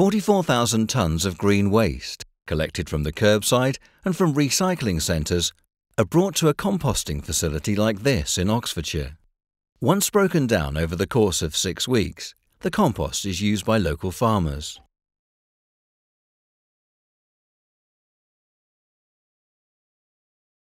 44,000 tonnes of green waste, collected from the curbside and from recycling centres, are brought to a composting facility like this in Oxfordshire. Once broken down over the course of six weeks, the compost is used by local farmers.